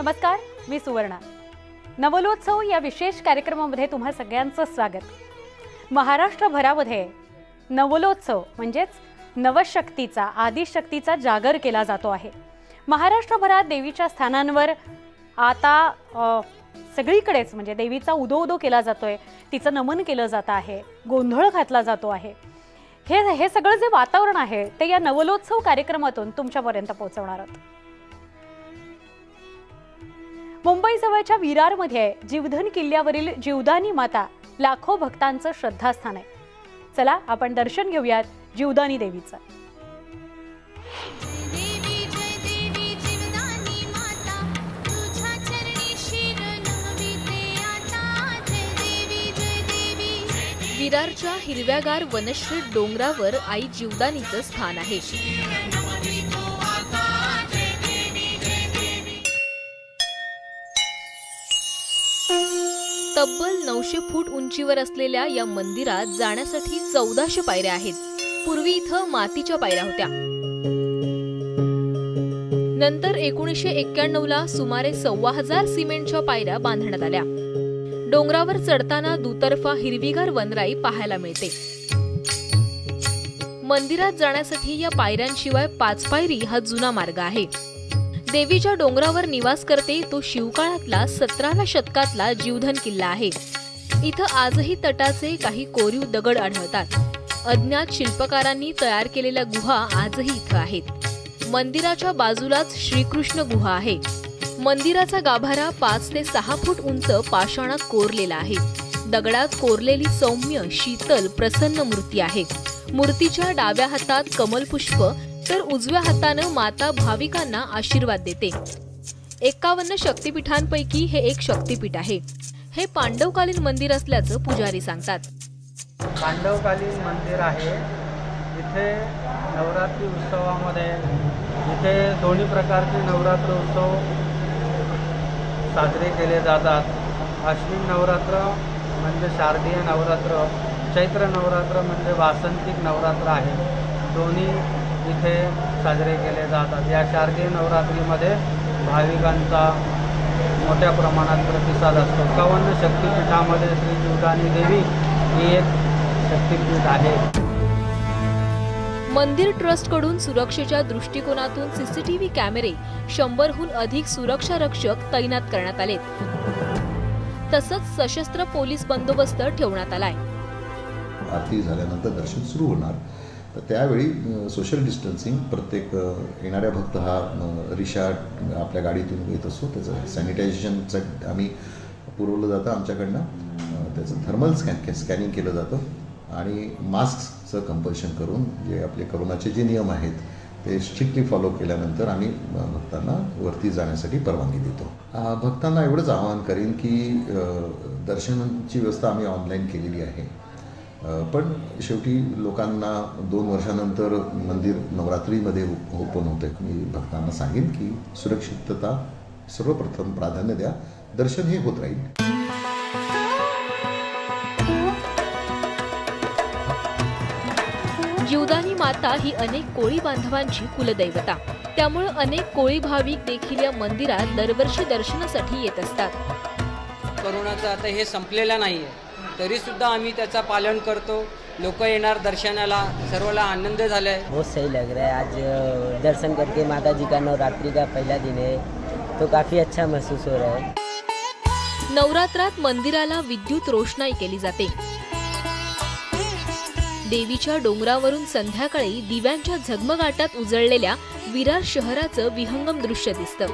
नमस्कार मी सुवर्णा. नवलोत्सव या विशेष कार्यक्रमामध्ये तुम्हा सगळ्यांचं स्वागत. महाराष्ट्रभरामध्ये नवलोत्सव म्हणजेच नवशक्तीचा आदिशक्तीचा जागर केला जातो आहे. महाराष्ट्रभरात देवीच्या स्थानांवर आता सगळीकडेच म्हणजे देवीचा उदो उदो केला जातो आहे तिचं नमन केलं जातं आहे गोंधळ घातला जातो आहे. हे हे सगळं जे वातावरण आहे ते या नवलोत्सव कार्यक्रमातून तुमच्यापर्यंत पोहोचवणार आहोत. मुंबई जवळच्या विरारमध्ये जीवधन किल्ल्यावरील जीवदानी माता लाखो भक्तांचं श्रद्धास्थान आहे. चला आपण दर्शन घेऊयात जीवदानी देवीचं. देवी जय देवी जीवदानी माता. तुझ्या चरणी शिर नमिते आता. जय देवी जय देवी. विरारच्या हिरव्यागार वनश्री डोंगरावर आई जीवदानीचं स्थान आहे. तब्बल नऊशे फूट उंचीवर असलेल्या या मंदिरात जाण्यासाठी चौदाशे पायऱ्या आहेत. पूर्वी इथं मातीच्या पायऱ्या होत्या. नंतर एकोणीसशे एक्क्याण्णव ला सुमारे सव्वा हजार सिमेंटच्या पायऱ्या बांधण्यात आल्या. डोंगरावर चढताना दुतर्फा हिरवीगार वनराई पाहायला मिळते. मंदिरात जाण्यासाठी या पायऱ्यांशिवाय पाच पायरी हा जुना मार्ग आहे. देवीच्या डोंगरावर निवास करते तो शिवकाळातला सतराव्या शतकातला जीवधन किल्ला आहे. इथं आजही तटाचे काही कोरीव दगड आढळतात. अज्ञात शिल्पकारांनी तयार केलेल्या गुहा आजही इथं आहेत मंदिराच्या बाजूलाच श्रीकृष्ण गुहा आहे. मंदिराचा गाभारा पाच ते सहा फूट उंच पाषाणात कोरलेला आहे. दगडात कोरलेली सौम्य शीतल प्रसन्न मूर्ती आहे. मूर्तीच्या डाव्या हातात कमलपुष्प तर उजव्या हातानं माता भाविकांना आशीर्वाद देते. एक्कावन्न शक्तिपीठांपैकी हे एक शक्तिपीठ आहे. हे पांडवकालीन मंदिर असल्याचं पुजारी सांगतात. पांडवकालीन मंदिर आहे. इथे नवरात्री उत्सवामध्ये इथे दोन्ही प्रकारचे नवरात्र उत्सव साजरे केले जातात. अश्विन नवरात्र म्हणजे शारदीय नवरात्र चैत्र नवरात्र म्हणजे वासंतिक नवरात्र आहे. दोन्ही इथे साजरे केले जातात या शारदीय नवरात्रीमध्ये भाविकांचा मोठ्या प्रमाणात प्रतिसाद असतो. एकावन्न शक्तिपीठामध्ये श्री जीवदानी देवी ही एक शक्तिपीठ आहे. मंदिर ट्रस्टकडून सुरक्षेच्या दृष्टिकोनातून सीसीटीव्ही कॅमेरे शंभरहून अधिक सुरक्षा रक्षक तैनात करण्यात आलेत तसंच सशस्त्र पोलीस बंदोबस्त ठेवण्यात आलाय. आरती झाल्यानंतर दर्शन सुरू होणार. तर त्यावेळी सोशल डिस्टन्सिंग प्रत्येक येणाऱ्या भक्त हा रिक्षा आपल्या गाडीतून येत असतो. त्याचं सॅनिटायझेशनचं आम्ही पुरवलं जातं आमच्याकडनं. त्याचं थर्मल स्कॅन स्कॅनिंग केलं जातं. आणि मास्कचं कंपल्शन करून जे आपले करोनाचे जे नियम आहेत ते स्ट्रिक्टली फॉलो केल्यानंतर आम्ही भक्तांना वरती जाण्यासाठी परवानगी देतो. भक्तांना एवढंच आवाहन करेन की दर्शनांची दर्शनाची व्यवस्था आम्ही ऑनलाईन केलेली आहे. पण शेवटी लोकांना दोन वर्षानंतर मंदिर नवरात्रीमध्ये ओपन होते. मी भक्तांना सांगेन की सुरक्षितता सर्वप्रथम प्राधान्य द्या. दर्शन हे होत राहील. जीवदानी माता ही अनेक कोळी बांधवांची कुलदैवता. त्यामुळे अनेक कोळी भाविक देखील या मंदिरात दरवर्षी दर्शनासाठी येत असतात. करोनाचं आता हे संपलेलं नाही आहे तरीसुद्धा आम्ही त्याचं पालन करतो. लोक येणार दर्शनाला सर्वाला आनंद झाला आहे बहुत सही लग रहा है। आज दर्शन करके माता जी का नवरात्रि का पहला दिन है तो काफ़ी अच्छा महसूस हो रहा है। नवरात्रात मंदिराला विद्युत रोषणाई केली जाते. देवीच्या डोंगरावरून संध्याकाळी दिव्यांच्या झगमगाटात उजळलेल्या विरार शहराचं विहंगम दृश्य दिसतं.